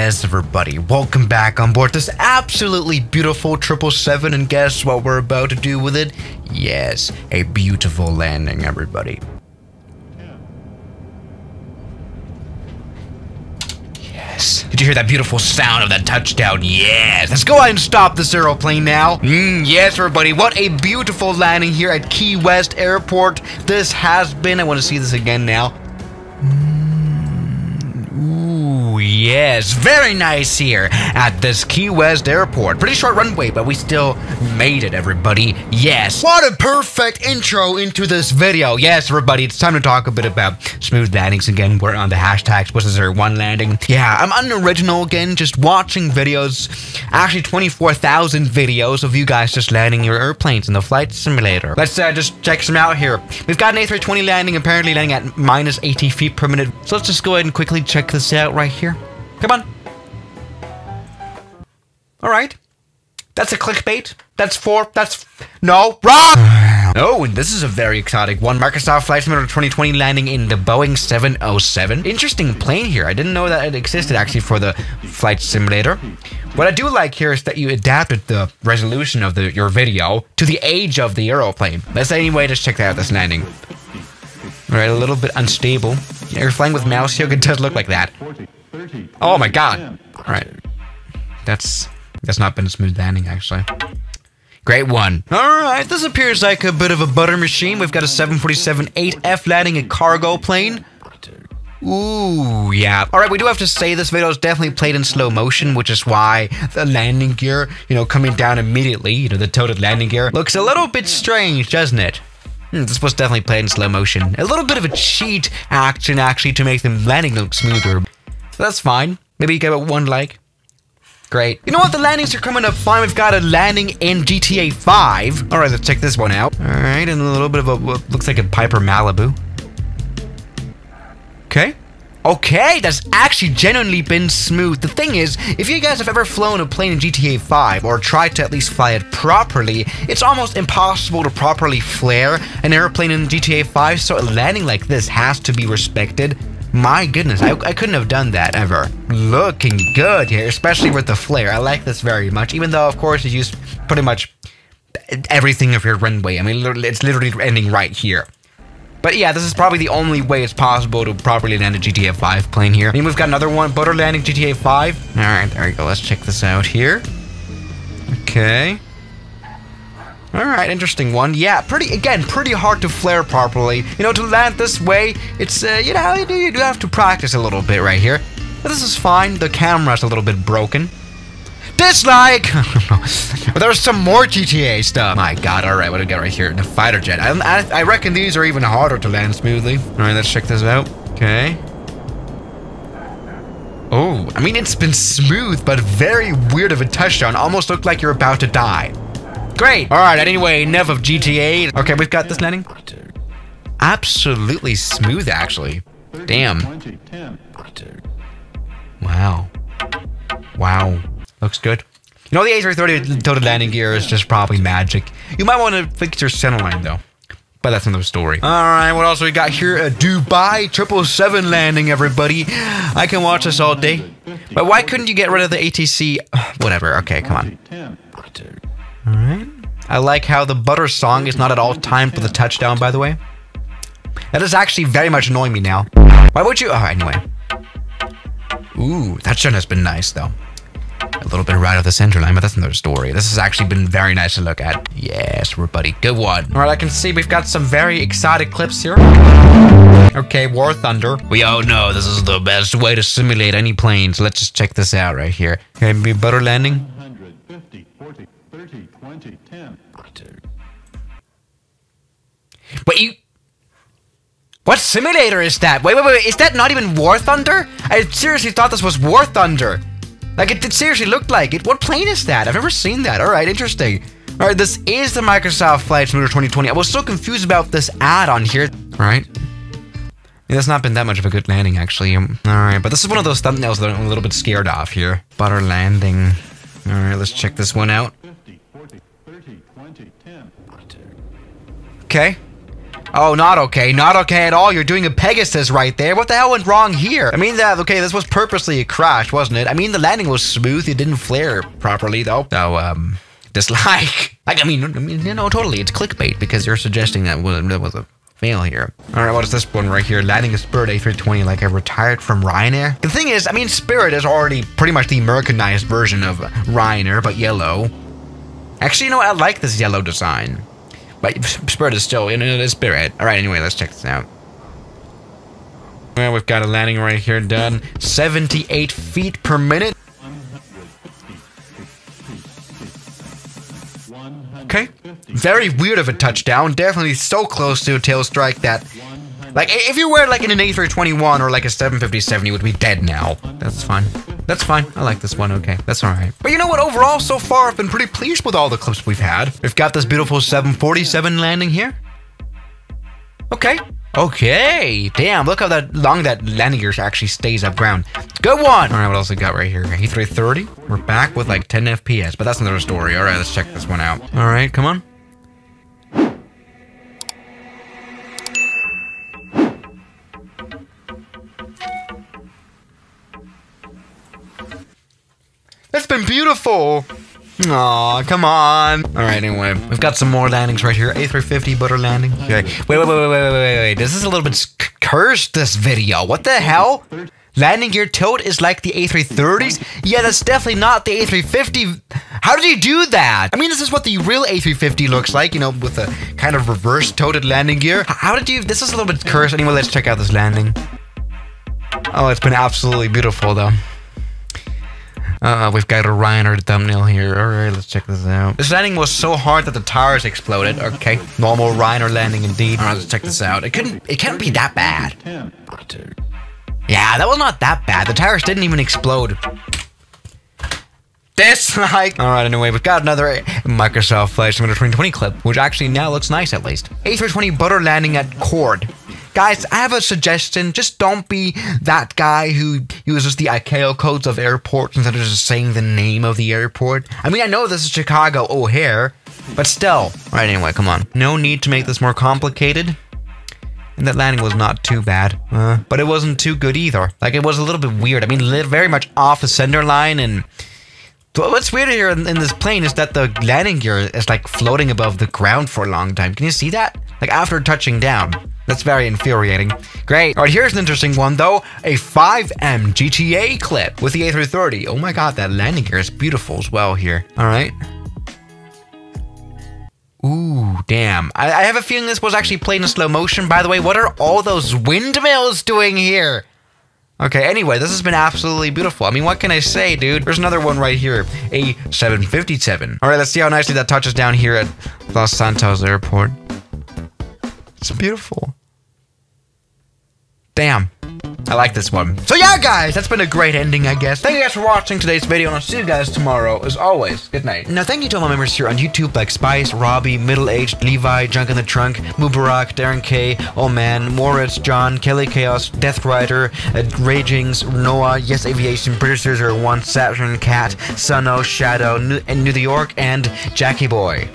Yes, everybody, welcome back on board this absolutely beautiful 777, and guess what we're about to do with it? Yes, a beautiful landing, everybody. Yes. Did you hear that beautiful sound of that touchdown? Yes. Let's go ahead and stop this aeroplane now. Mm, yes, everybody. What a beautiful landing here at Key West Airport. This has been. I want to see this again now. Yes. Very nice here at this Key West airport. Pretty short runway, but we still made it, everybody. Yes. What a perfect intro into this video. Yes, everybody, it's time to talk a bit about smooth landings again. We're on the hashtags. Was there one landing? Yeah, I'm unoriginal again, just watching videos. Actually, 24,000 videos of you guys just landing your airplanes in the flight simulator. Let's uh, just check some out here. We've got an A320 landing, apparently landing at minus 80 feet per minute. So let's just go ahead and quickly check this out right here. Come on. All right. That's a clickbait. That's four. That's no wrong. Oh, and this is a very exotic one. Microsoft Flight Simulator 2020 landing in the Boeing 707. Interesting plane here. I didn't know that it existed actually for the flight simulator. What I do like here is that you adapted the resolution of the your video to the age of the aeroplane. Let's anyway just check that out this landing. All right, a little bit unstable. You're flying with mouse here. It does look like that. Oh my god. All right. That's that's not been a smooth landing actually. Great one. All right, this appears like a bit of a butter machine. We've got a 747-8F landing a cargo plane. Ooh, yeah. All right, we do have to say this video is definitely played in slow motion, which is why the landing gear, you know, coming down immediately, you know, the tilted landing gear, looks a little bit strange, doesn't it? Hmm, this was definitely played in slow motion. A little bit of a cheat action, actually, to make the landing look smoother. That's fine. Maybe you give it one like. Great. You know what? The landings are coming up fine. We've got a landing in GTA 5. All right, let's check this one out. All right, and a little bit of a what looks like a Piper Malibu. Okay. Okay, that's actually genuinely been smooth. The thing is, if you guys have ever flown a plane in GTA 5 or tried to at least fly it properly, it's almost impossible to properly flare an airplane in GTA 5, so a landing like this has to be respected. My goodness, I, I couldn't have done that ever. Looking good here, especially with the flare. I like this very much, even though, of course, you use pretty much everything of your runway. I mean, it's literally ending right here. But yeah, this is probably the only way it's possible to properly land a GTA 5 plane here. I mean, we've got another one, butter landing GTA 5. All right, there we go. Let's check this out here. Okay. All right, interesting one. Yeah, pretty, again, pretty hard to flare properly. You know, to land this way, it's, uh, you know, you do, you do have to practice a little bit right here. But this is fine. The camera's a little bit broken. Dislike! But there's some more GTA stuff. My god, alright, what do we got right here? The fighter jet. I, I, I reckon these are even harder to land smoothly. Alright, let's check this out. Okay. Oh, I mean, it's been smooth, but very weird of a touchdown. Almost looked like you're about to die. Great. Alright, anyway, enough of GTA. Okay, we've got this landing. Absolutely smooth, actually. Damn. Wow. Wow. Looks good. You know, the A330 tilted landing gear is just probably magic. You might want to fix your centerline, though. But that's another story. All right, what else we got here? A Dubai 777 landing, everybody. I can watch this all day. But why couldn't you get rid of the ATC? Whatever. Okay, come on. All right. I like how the butter song is not at all timed for the touchdown, by the way. That is actually very much annoying me now. Why would you? Oh, anyway. Ooh, that shot has been nice, though. A little bit right of the center line, but that's another story. This has actually been very nice to look at. Yes, everybody, good one. All right, I can see we've got some very exotic clips here. Okay, War Thunder. We all know this is the best way to simulate any planes. let's just check this out right here. Okay, be butter landing. 150, 40, 30, 20, 10. Wait, you... What simulator is that? Wait, wait, wait, is that not even War Thunder? I seriously thought this was War Thunder. Like, it, it seriously looked like it. What plane is that? I've never seen that. All right, interesting. All right, this is the Microsoft Flight Simulator 2020. I was so confused about this add-on here. Right. That's not been that much of a good landing, actually. Um, all right, but this is one of those thumbnails that I'm a little bit scared off here. Butter landing. All right, let's check this one out. 50, 40, 30, 20, 10. Okay. Oh, not okay. Not okay at all. You're doing a Pegasus right there. What the hell went wrong here? I mean, that okay, this was purposely a crash, wasn't it? I mean, the landing was smooth. It didn't flare properly, though. So, um, dislike. Like, I mean, I mean, you know, totally. It's clickbait because you're suggesting that was, that was a fail here. All right, what is this one right here? Landing a Spirit A320 like I retired from Ryanair. The thing is, I mean, Spirit is already pretty much the Americanized version of Ryanair, but yellow. Actually, you know what? I like this yellow design. But Spirit is still in a Spirit. All right, anyway, let's check this out. Well, we've got a landing right here done. 78 feet per minute. Okay. Very weird of a touchdown. Definitely so close to a tail strike that... Like, if you were like in an A321 or like a 757, you would be dead now. That's fine. That's fine. I like this one. Okay, that's all right. But you know what? Overall, so far, I've been pretty pleased with all the clips we've had. We've got this beautiful 747 landing here. Okay. Okay. Damn, look how that long that landing gear actually stays up ground. Good one. All right, what else we got right here? A330. We're back with like 10 FPS, but that's another story. All right, let's check this one out. All right, come on. Been beautiful. Aw, come on. All right, anyway, we've got some more landings right here. A350 butter landing. Okay. Wait, wait, wait, wait, wait, wait, wait, wait. This is a little bit cursed, this video. What the hell? Landing gear tilt is like the A330s? Yeah, that's definitely not the A350. How did you do that? I mean, this is what the real A350 looks like, you know, with a kind of reverse tilted landing gear. How did you... This is a little bit cursed. Anyway, let's check out this landing. Oh, it's been absolutely beautiful, though. Uh, we've got a Ryanair thumbnail here. Alright, let's check this out. This landing was so hard that the tires exploded. Okay, normal Ryanair landing indeed. Alright, let's check this out. It couldn't, it can't be that bad. Yeah, that was not that bad. The tires didn't even explode. Dislike. Alright, anyway, we've got another Microsoft Flight Simulator 2020 clip, which actually now looks nice at least. A320 butter landing at KORD. Guys, I have a suggestion. Just don't be that guy who uses the ICAO codes of airports instead of just saying the name of the airport. I mean, I know this is Chicago O'Hare, but still. Alright, anyway, come on. No need to make this more complicated. And that landing was not too bad, uh, but it wasn't too good either. Like, it was a little bit weird. I mean, very much off the center line and what's weird here in, in, this plane is that the landing gear is like floating above the ground for a long time. Can you see that? Like after touching down. That's very infuriating. Great. All right, here's an interesting one though. A FiveM GTA clip with the A330. Oh my god, that landing gear is beautiful as well here. All right. Ooh, damn. I, I have a feeling this was actually played in slow motion. By the way, what are all those windmills doing here? Okay, anyway, this has been absolutely beautiful. I mean, what can I say, dude? There's another one right here, a 757. All right, let's see how nicely that touches down here at Los Santos Airport. It's beautiful. Damn. I like this one. So yeah, guys, that's been a great ending, I guess. Thank you guys for watching today's video, and I'll see you guys tomorrow. As always, good night. Now, thank you to all my members here on YouTube, like Spice, Robbie, Middle Aged, Levi, Junk in the Trunk, Mubarak, Darren K, Oh Man, Moritz, John, Kelly Chaos, Death Rider, uh, Ragings, Noah, Yes Aviation, British 001, Saturn, Cat, Suno, Shadow, New, New York, and Jackie Boy.